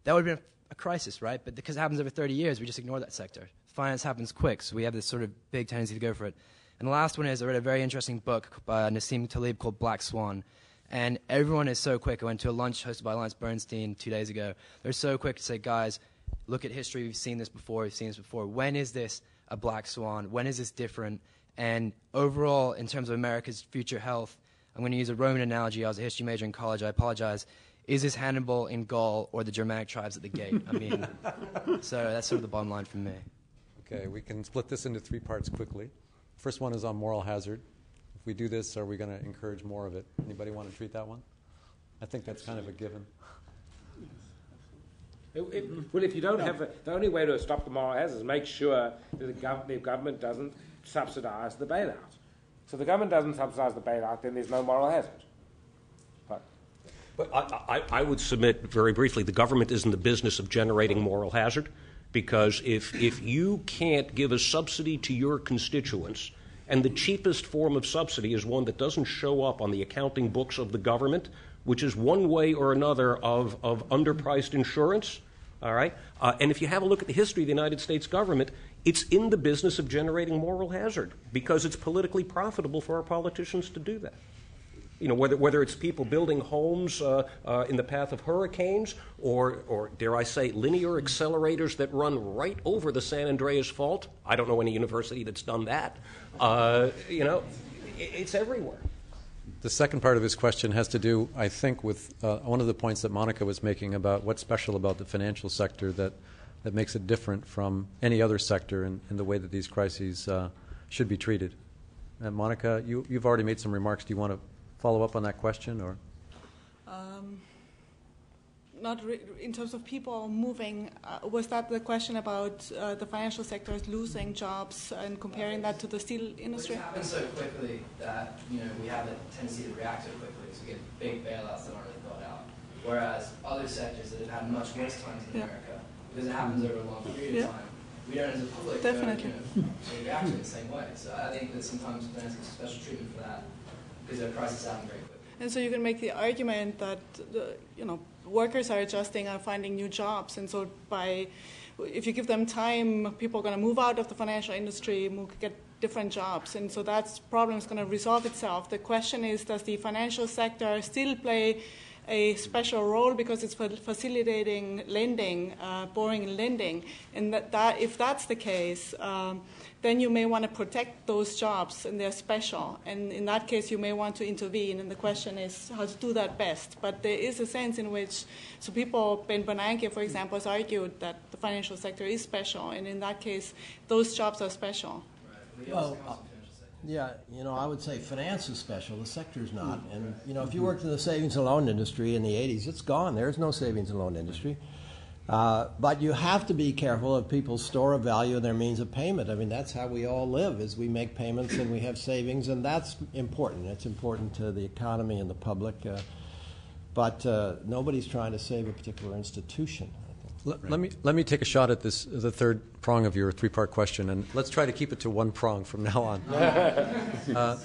that would have been a crisis, right? But because it happens over 30 years, we just ignore that sector. Finance happens quick, so we have this sort of big tendency to go for it. And the last one is I read a very interesting book by Nassim Taleb called Black Swan and everyone is so quick. I went to a lunch hosted by Lawrence Bernstein two days ago. They're so quick to say, guys, look at history. We've seen this before. We've seen this before. When is this a black swan? When is this different? And overall, in terms of America's future health, I'm going to use a Roman analogy. I was a history major in college. I apologize. Is this Hannibal in Gaul or the Germanic tribes at the gate? I mean, so that's sort of the bottom line from me. Okay, we can split this into three parts quickly. First one is on moral hazard if we do this, are we going to encourage more of it? Anybody want to treat that one? I think that's kind of a given. It, it, well, if you don't have a, the only way to stop the moral hazard is make sure that the, gov- the government doesn't subsidise the bailout. So if the government doesn't subsidise the bailout, then there's no moral hazard. But, but I, I, I would submit very briefly: the government is in the business of generating moral hazard, because if if you can't give a subsidy to your constituents and the cheapest form of subsidy is one that doesn't show up on the accounting books of the government, which is one way or another of, of underpriced insurance. All right? Uh, and if you have a look at the history of the United States government, it's in the business of generating moral hazard because it's politically profitable for our politicians to do that you know, whether, whether it's people building homes uh, uh, in the path of hurricanes or, or, dare I say, linear accelerators that run right over the San Andreas Fault. I don't know any university that's done that. Uh, you know, it, it's everywhere. The second part of his question has to do, I think, with uh, one of the points that Monika was making about what's special about the financial sector that, that makes it different from any other sector in, in the way that these crises uh, should be treated. And Monika, you, you've already made some remarks. Do you want to follow up on that question, or? Um, not re- in terms of people moving. Uh, was that the question about uh, the financial sector losing jobs and comparing that to the steel industry? It happens so quickly that you know we have a tendency to react so quickly, so we get big bailouts that aren't really thought out. Whereas other sectors that have had much worse times in yeah. America, because it happens over a long period yeah. of time, we don't as a public Definitely. Go, you know, so react in the same way. So I think that sometimes finance gets special treatment for that because very quickly. And so you can make the argument that the, you know workers are adjusting and finding new jobs, and so by if you give them time, people are going to move out of the financial industry, move, get different jobs, and so that problem is going to resolve itself. The question is, does the financial sector still play a special role because it's facilitating lending, uh, borrowing lending, and that, that, if that's the case. Um, then you may want to protect those jobs and they're special. And in that case, you may want to intervene. And the question is how to do that best. But there is a sense in which, so people, Ben Bernanke, for example, has argued that the financial sector is special. And in that case, those jobs are special. Right. Well, uh, yeah, you know, I would say finance is special. The sector is not. And, you know, if you worked in the savings and loan industry in the 80s, it's gone. There's no savings and loan industry. Uh, but you have to be careful of people's store of value and their means of payment. I mean, that's how we all live, is we make payments and we have savings, and that's important. It's important to the economy and the public. Uh, but uh, nobody's trying to save a particular institution. Let, let, me let me take a shot at this, the third prong of your three-part question, and let's try to keep it to one prong from now on. uh,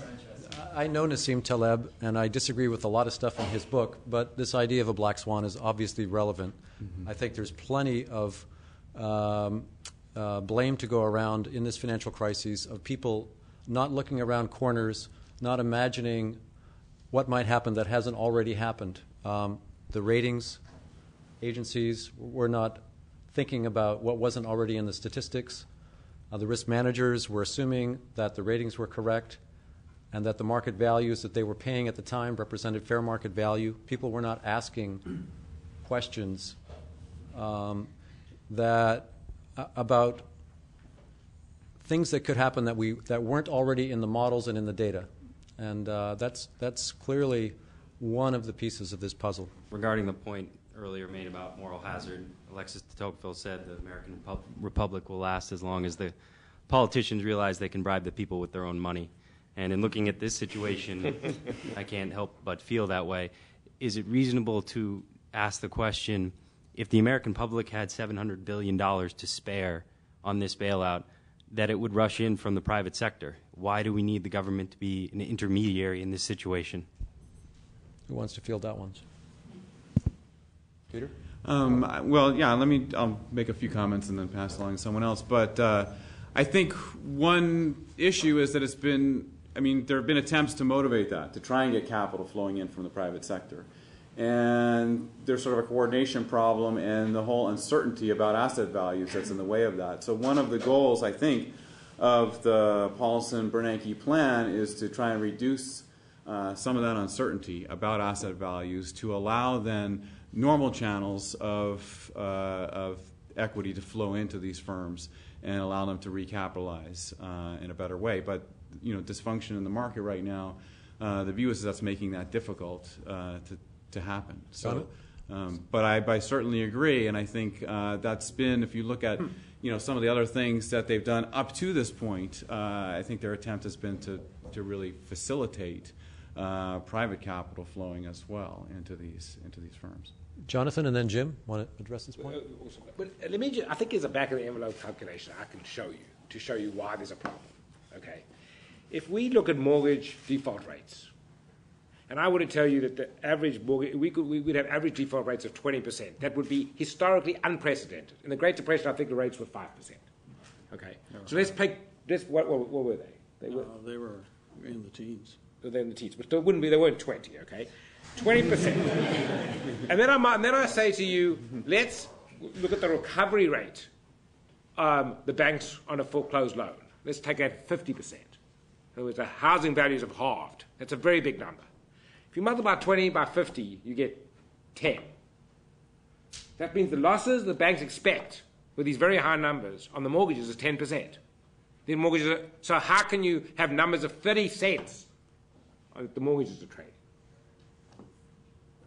I know Nassim Taleb, and I disagree with a lot of stuff in his book, but this idea of a black swan is obviously relevant. Mm-hmm. I think there's plenty of um, uh, blame to go around in this financial crisis of people not looking around corners, not imagining what might happen that hasn't already happened. Um, the ratings agencies were not thinking about what wasn't already in the statistics. Uh, the risk managers were assuming that the ratings were correct and that the market values that they were paying at the time represented fair market value. People were not asking questions um, that uh, about things that could happen that we that weren't already in the models and in the data, and uh, that's that's clearly one of the pieces of this puzzle. Regarding the point earlier made about moral hazard, Alexis de Tocqueville said the American Republic will last as long as the politicians realize they can bribe the people with their own money. And in looking at this situation, I can't help but feel that way. Is it reasonable to ask the question if the American public had $700 billion to spare on this bailout, that it would rush in from the private sector? Why do we need the government to be an intermediary in this situation? Who wants to field that one? Peter? Um, well, yeah, let me I'll make a few comments and then pass along to someone else. But uh, I think one issue is that it's been, I mean, there have been attempts to motivate that, to try and get capital flowing in from the private sector. And there's sort of a coordination problem and the whole uncertainty about asset values that's in the way of that. So, one of the goals, I think, of the Paulson Bernanke plan is to try and reduce uh, some of that uncertainty about asset values to allow then normal channels of, uh, of equity to flow into these firms and allow them to recapitalize uh, in a better way. But you know, dysfunction in the market right now, uh, the view is that's making that difficult uh, to, to happen. So, um, but I, I, certainly agree, and I think uh, that's been, if you look at you know some of the other things that they've done up to this point, uh, I think their attempt has been to, to really facilitate uh, private capital flowing as well into these into these firms. Jonathan and then Jim want to address this point? But let me just, I think it's a back of the envelope calculation I can show you to show you why there's a problem. Okay. If we look at mortgage default rates, and I to tell you that the average mortgage, we, could, we would have average default rates of 20%. That would be historically unprecedented. In the Great Depression, I think the rates were 5%. Okay. So let's pick, this, what, what, what were they? They were, uh, they were in the teens. They were in the teens, but they wouldn't be, they weren't 20, okay? 20%. and, then I, and then I say to you, let's look at the recovery rate, um, the banks on a foreclosed loan. Let's take that 50%. In other words, the housing values have halved. That's a very big number. If you multiply 20 by 50, you get 10. That means the losses the banks expect with these very high numbers on the mortgages is 10%. The mortgages are, so how can you have numbers of 30 cents on the mortgages are trading?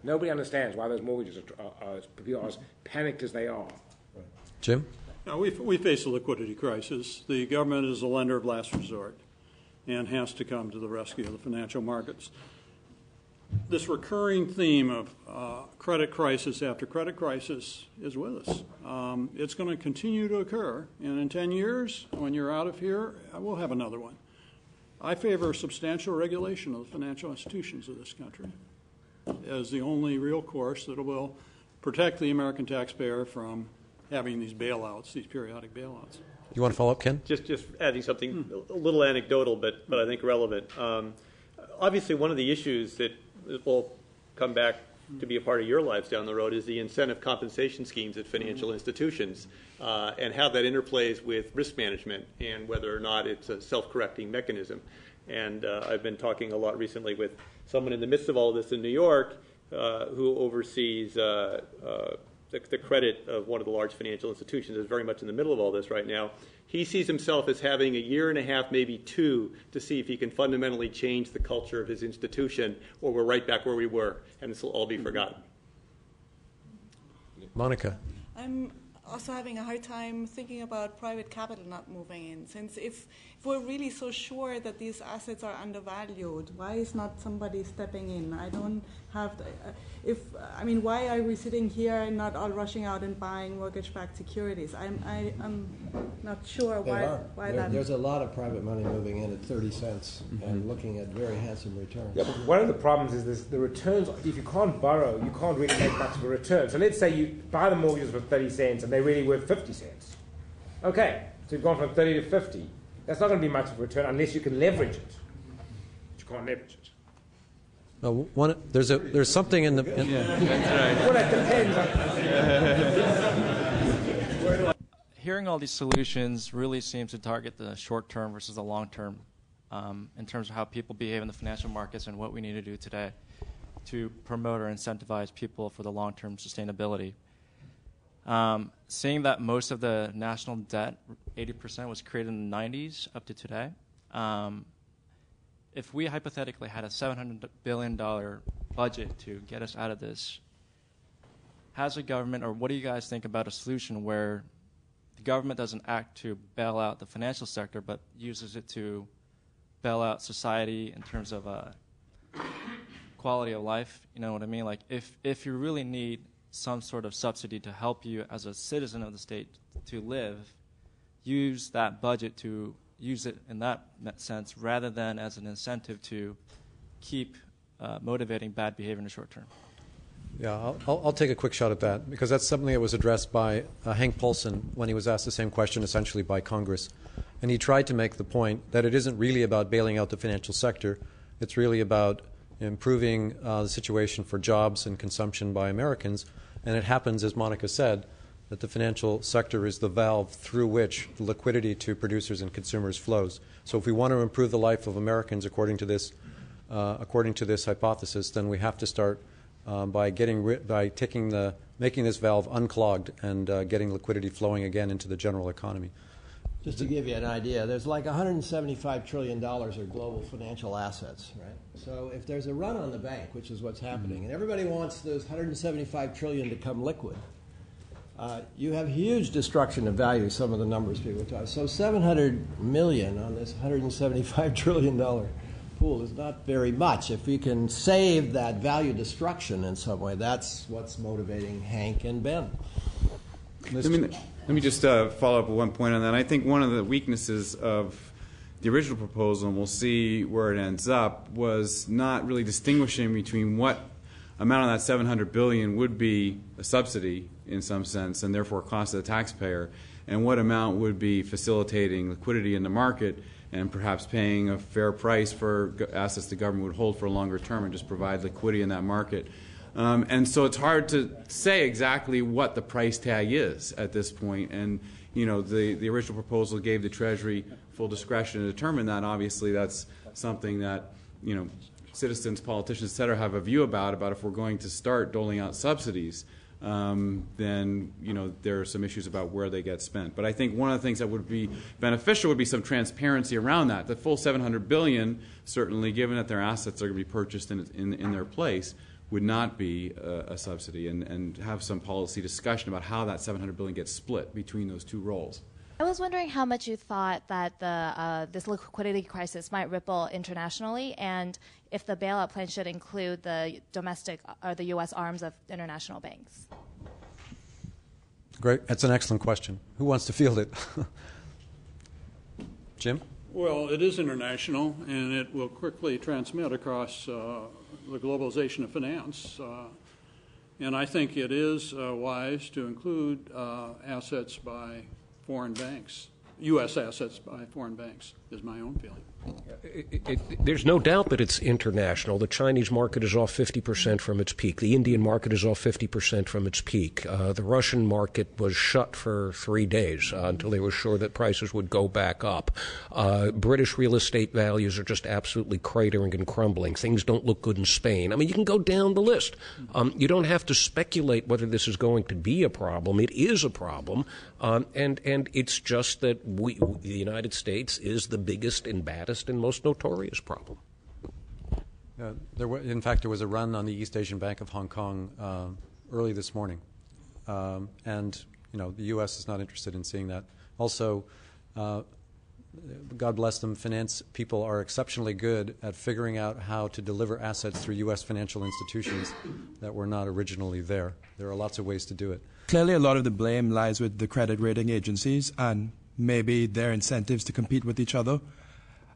Nobody understands why those mortgages are, are, are as panicked as they are. Jim? Now, we, we face a liquidity crisis. The government is a lender of last resort and has to come to the rescue of the financial markets. This recurring theme of uh, credit crisis after credit crisis is with us. Um, it's going to continue to occur, and in 10 years, when you're out of here, we'll have another one. I favor substantial regulation of the financial institutions of this country as the only real course that will protect the American taxpayer from having these bailouts, these periodic bailouts. You want to follow up, Ken? Just, just adding something hmm. a little anecdotal, but, but I think relevant. Um, obviously, one of the issues that will come back to be a part of your lives down the road is the incentive compensation schemes at financial institutions uh, and how that interplays with risk management and whether or not it's a self-correcting mechanism. And uh, I've been talking a lot recently with someone in the midst of all of this in New York uh, who oversees uh, uh, the, the, credit of one of the large financial institutions is very much in the middle of all this right now. He sees himself as having a year and a half, maybe two, to see if he can fundamentally change the culture of his institution, or we're right back where we were, and this will all be mm-hmm. forgotten. Monika. I'm also having a hard time thinking about private capital not moving in. Since if, if we're really so sure that these assets are undervalued, why is not somebody stepping in? I don't have. The, uh, if I mean, why are we sitting here and not all rushing out and buying mortgage-backed securities? I'm I, am not sure they why are. why there, that. There's a lot of private money moving in at 30 cents mm-hmm. and looking at very handsome returns. Yeah, one of the problems is this, the returns. If you can't borrow, you can't really make much of a return. So let's say you buy the mortgages for 30 cents and they're really worth 50 cents. Okay, so you've gone from 30 to 50. That's not going to be much of a return unless you can leverage it. But you can't leverage it. No, one, there's, a, there's something in the. In, Well, it depends on. hearing all these solutions really seems to target the short term versus the long term um, in terms of how people behave in the financial markets and what we need to do today to promote or incentivize people for the long term sustainability. Um, seeing that most of the national debt, 80%, was created in the 90s up to today, um, if we hypothetically had a $700 billion budget to get us out of this, has a government, or what do you guys think about a solution where the government doesn't act to bail out the financial sector, but uses it to bail out society in terms of uh, quality of life? You know what I mean? Like, if, if you really need some sort of subsidy to help you as a citizen of the state to live, use that budget to use it in that sense rather than as an incentive to keep uh, motivating bad behavior in the short term. Yeah, I'll, I'll, take a quick shot at that because that's something that was addressed by uh, Hank Paulson when he was asked the same question essentially by Congress. And he tried to make the point that it isn't really about bailing out the financial sector, it's really about improving uh, the situation for jobs and consumption by Americans. And it happens, as Monika said, that the financial sector is the valve through which liquidity to producers and consumers flows. So if we want to improve the life of Americans according to this, uh, according to this hypothesis, then we have to start um, by getting ri- by taking the making this valve unclogged and uh, getting liquidity flowing again into the general economy. Just to give you an idea, there's like 175 trillion dollars of global financial assets, right? So if there's a run on the bank, which is what's happening, and everybody wants those 175 trillion to come liquid, uh, you have huge destruction of value. Some of the numbers people talk. So 700 million on this 175 trillion dollar pool is not very much. If we can save that value destruction in some way, that's what's motivating Hank and Ben. Let me just uh, follow up one point on that. I think one of the weaknesses of the original proposal, and we'll see where it ends up, was not really distinguishing between what amount of that 700 billion would be a subsidy in some sense, and therefore a cost to the taxpayer, and what amount would be facilitating liquidity in the market and perhaps paying a fair price for assets the government would hold for a longer term and just provide liquidity in that market. Um, and so it's hard to say exactly what the price tag is at this point. And you know, the, the original proposal gave the Treasury full discretion to determine that. Obviously, that's something that you know citizens, politicians, et cetera, have a view about about if we're going to start doling out subsidies. Um, then you know there are some issues about where they get spent. But I think one of the things that would be beneficial would be some transparency around that. The full 700 billion, certainly, given that their assets are going to be purchased in, in, in their place, would not be a, a subsidy, and, and have some policy discussion about how that 700 billion gets split between those two roles. I was wondering how much you thought that the uh, this liquidity crisis might ripple internationally, and if the bailout plan should include the domestic or the U.S. arms of international banks. Great, that's an excellent question. Who wants to field it? Jim? Well, it is international, and it will quickly transmit across uh, the globalization of finance. Uh, and I think it is uh, wise to include uh, assets by foreign banks, U.S. assets by foreign banks, is my own feeling. It, it, there's no doubt that it's international. The Chinese market is off 50% from its peak. The Indian market is off 50% from its peak. Uh, the Russian market was shut for three days uh, until they were sure that prices would go back up. Uh, British real estate values are just absolutely cratering and crumbling. Things don't look good in Spain. I mean, you can go down the list. Um, you don't have to speculate whether this is going to be a problem. It is a problem, um, and and it's just that we, the United States, is the biggest and baddest and most notorious problem. Uh, there wa- in fact, there was a run on the East Asian Bank of Hong Kong uh, early this morning, um, and you know the U.S. is not interested in seeing that. Also, uh, God bless them, finance people are exceptionally good at figuring out how to deliver assets through U.S. financial institutions that were not originally there. There are lots of ways to do it. Clearly, a lot of the blame lies with the credit rating agencies and maybe their incentives to compete with each other.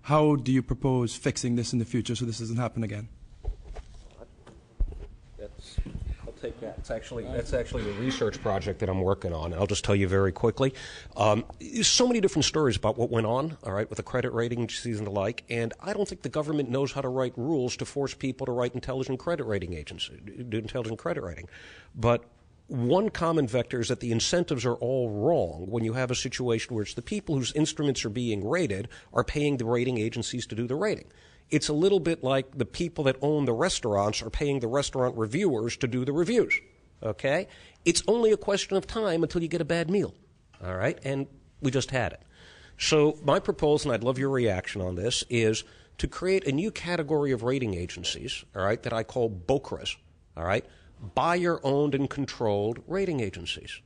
How do you propose fixing this in the future so this doesn't happen again? That's, I'll take Yeah, it's actually that's actually a research project that I'm working on. and I'll just tell you very quickly. Um, so many different stories about what went on, all right, with the credit rating agencies and the like. And I don't think the government knows how to write rules to force people to write intelligent credit rating agencies, do intelligent credit rating. But one common vector is that the incentives are all wrong when you have a situation where it's the people whose instruments are being rated are paying the rating agencies to do the rating. It's a little bit like the people that own the restaurants are paying the restaurant reviewers to do the reviews. Okay? It's only a question of time until you get a bad meal. All right? And we just had it. So, my proposal, and I'd love your reaction on this, is to create a new category of rating agencies, all right, that I call BOCRAs, all right? Buyer owned and controlled rating agencies.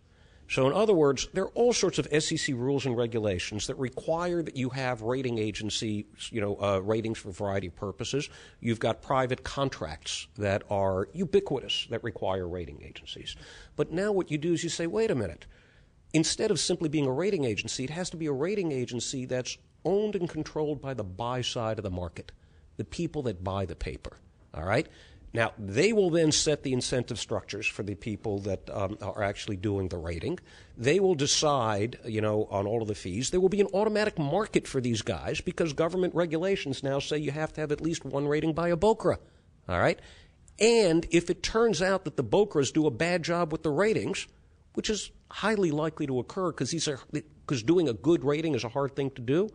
So, in other words, there are all sorts of SEC rules and regulations that require that you have rating agency, you know, uh, ratings for a variety of purposes. You've got private contracts that are ubiquitous that require rating agencies. But now what you do is you say, wait a minute. Instead of simply being a rating agency, it has to be a rating agency that's owned and controlled by the buy side of the market, the people that buy the paper. All right? Now, they will then set the incentive structures for the people that um, are actually doing the rating. They will decide, you know, on all of the fees. There will be an automatic market for these guys because government regulations now say you have to have at least one rating by a BOCRA. All right? And if it turns out that the BOCRAs do a bad job with the ratings, which is highly likely to occur because because doing a good rating is a hard thing to do,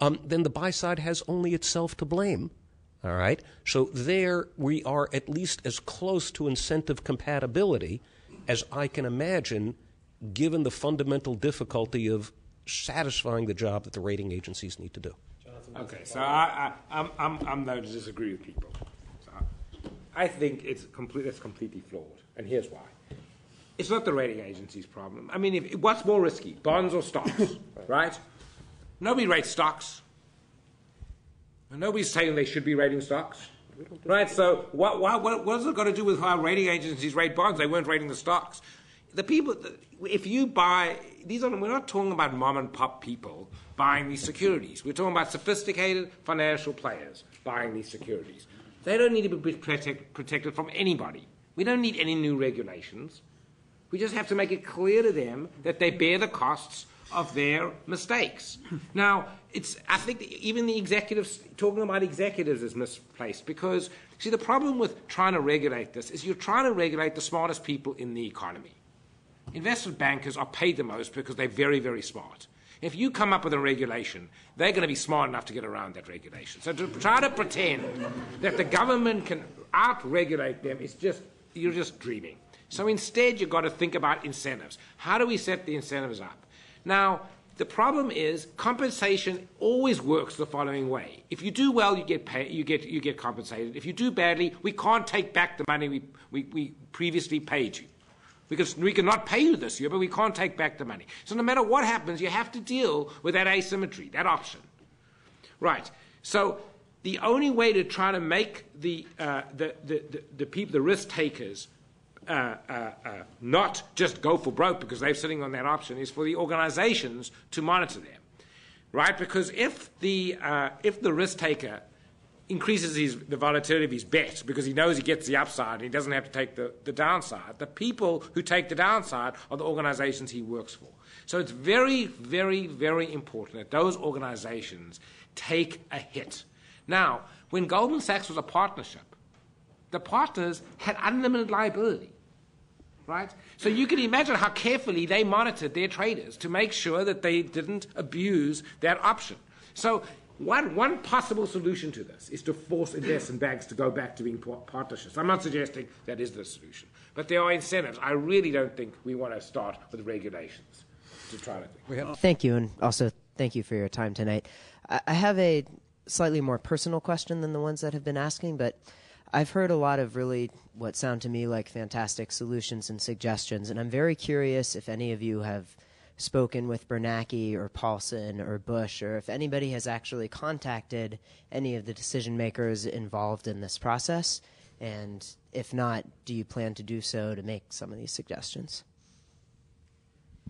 um, then the buy side has only itself to blame all right? So there we are at least as close to incentive compatibility as I can imagine, given the fundamental difficulty of satisfying the job that the rating agencies need to do. Okay, so I, I, I'm, I'm, I'm there to disagree with people. So I think it's complete, it's completely flawed, and here's why. It's not the rating agency's problem. I mean, if, what's more risky, bonds or stocks, right? Nobody rates stocks. Nobody's saying they should be rating stocks. Right, so what, what, what has it got to do with how rating agencies rate bonds? They weren't rating the stocks. The people, if you buy, these are, we're not talking about mom and pop people buying these securities. We're talking about sophisticated financial players buying these securities. They don't need to be protect, protected from anybody. We don't need any new regulations. We just have to make it clear to them that they bear the costs of their mistakes. now, it's, I think even the executives, talking about executives is misplaced because, see, the problem with trying to regulate this is you're trying to regulate the smartest people in the economy. Investment bankers are paid the most because they're very, very smart. If you come up with a regulation, they're going to be smart enough to get around that regulation. So to try to pretend that the government can out-regulate them is just, you're just dreaming. So instead, you've got to think about incentives. How do we set the incentives up? Now, the problem is compensation always works the following way. If you do well, you get, pay, you get, you get compensated. If you do badly, we can't take back the money we, we, we previously paid you. Because we cannot pay you this year, but we can't take back the money. So no matter what happens, you have to deal with that asymmetry, that option. Right. So the only way to try to make the, uh, the, the, the, the, people, the risk takers uh, uh, uh, not just go for broke because they're sitting on that option is for the organizations to monitor them, right? Because if the uh, if the risk taker increases his, the volatility of his bet because he knows he gets the upside and he doesn't have to take the, the downside, the people who take the downside are the organizations he works for. So it's very, very, very important that those organizations take a hit. Now, when Goldman Sachs was a partnership, the partners had unlimited liability. Right? So you can imagine how carefully they monitored their traders to make sure that they didn't abuse that option. So one, one possible solution to this is to force investment banks to go back to being partnerships. I'm not suggesting that is the solution, but there are incentives. I really don't think we want to start with regulations to try to. Thank you, and also thank you for your time tonight. I have a slightly more personal question than the ones that have been asking, but I've heard a lot of really what sound to me like fantastic solutions and suggestions, and I'm very curious if any of you have spoken with Bernanke or Paulson or Bush, or if anybody has actually contacted any of the decision makers involved in this process, and if not, do you plan to do so to make some of these suggestions?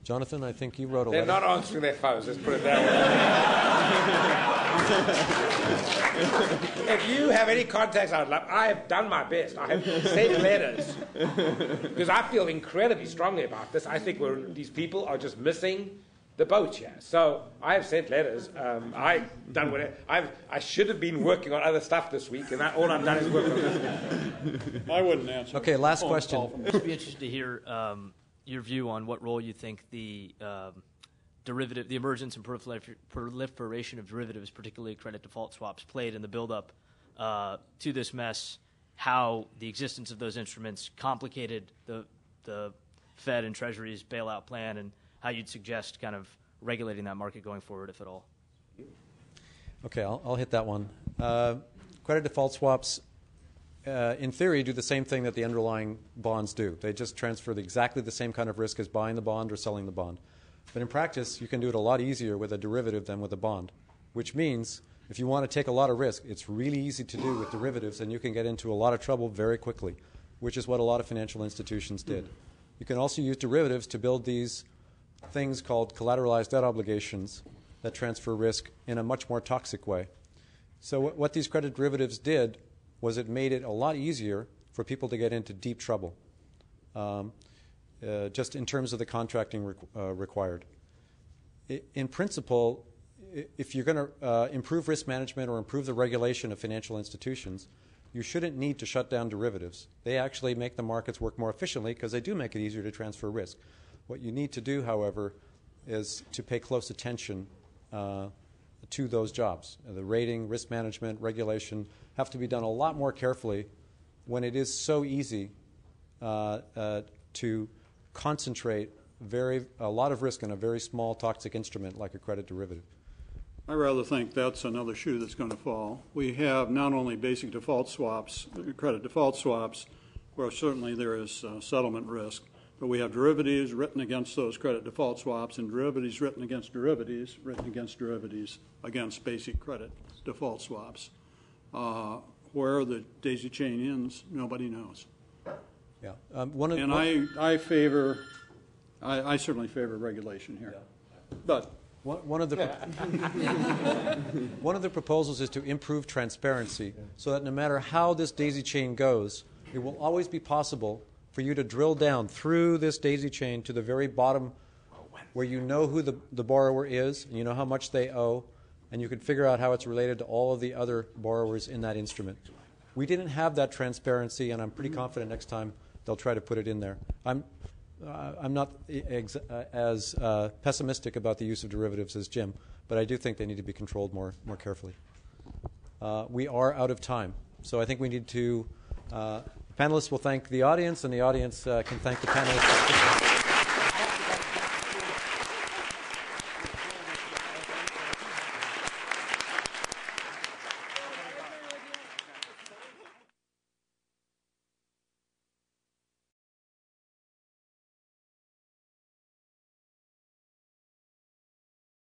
Jonathan, I think you wrote a They're letter. not answering their phones, let's put it that way. if you have any contacts, I'd love. I have done my best. I have sent letters because I feel incredibly strongly about this. I think we're, these people are just missing the boat here. So I have sent letters. Um, I've done whatever. I've, I should have been working on other stuff this week, and I, all I've done is work on this. I wouldn't answer. Okay, last phone question. call I'd be interested to hear um, your view on what role you think the um, derivative, the emergence and proliferation of derivatives, particularly credit default swaps, played in the buildup uh, to this mess. How the existence of those instruments complicated the the Fed and Treasury's bailout plan, and how you'd suggest kind of regulating that market going forward, if at all. Okay, I'll, I'll hit that one. Uh, credit default swaps, uh, in theory, do the same thing that the underlying bonds do. They just transfer the, exactly the same kind of risk as buying the bond or selling the bond. But in practice, you can do it a lot easier with a derivative than with a bond, which means if you want to take a lot of risk, it's really easy to do with derivatives, and you can get into a lot of trouble very quickly, which is what a lot of financial institutions did. You can also use derivatives to build these things called collateralized debt obligations that transfer risk in a much more toxic way. So, what, these credit derivatives did was it made it a lot easier for people to get into deep trouble, um, uh, just in terms of the contracting requ- uh, required. I, in principle, if you're going to uh, improve risk management or improve the regulation of financial institutions, you shouldn't need to shut down derivatives. They actually make the markets work more efficiently because they do make it easier to transfer risk. What you need to do, however, is to pay close attention uh, to those jobs. Uh, the rating, risk management, regulation have to be done a lot more carefully when it is so easy uh, uh, to concentrate very a lot of risk in a very small toxic instrument like a credit derivative. I rather think that's another shoe that's going to fall. We have not only basic default swaps, credit default swaps, where certainly there is uh, settlement risk, but we have derivatives written against those credit default swaps and derivatives written against derivatives, written against derivatives against basic credit default swaps. Uh, where the daisy chain ends, nobody knows. Yeah. Um, one of, and one- I, I favor, I, I certainly favor regulation here. But One, one of the one of the proposals is to improve transparency, so that no matter how this daisy chain goes, it will always be possible for you to drill down through this daisy chain to the very bottom, where you know who the, the borrower is, and you know how much they owe, and you can figure out how it's related to all of the other borrowers in that instrument. We didn't have that transparency, and I'm pretty confident next time they'll try to put it in there. I'm uh, I'm not ex- uh, as uh, pessimistic about the use of derivatives as Jim, but I do think they need to be controlled more, more carefully. Uh, we are out of time, so I think we need to. Uh, panelists will thank the audience, and the audience uh, can thank the panelists.